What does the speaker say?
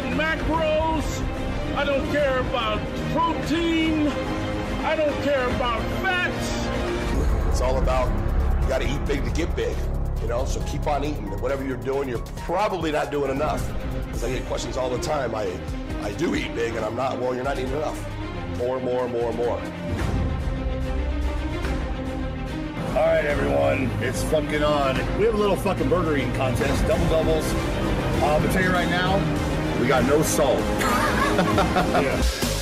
don't care about macros. I don't care about protein. I don't care about fats. It's all about you got to eat big to get big. You know, so keep on eating. Whatever you're doing, you're probably not doing enough. Because I get questions all the time. I, I do eat big, and I'm not. Well, you're not eating enough. More, more, more, more. All right, everyone, it's fucking on. We have a little fucking burger eating contest, double doubles. Uh, I'm gonna tell you right now, we got no salt. Yeah.